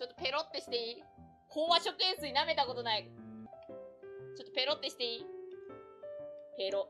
ちょっとペロってしていい？飽和食塩水舐めたことない。ちょっとペロってしていい？ペロ。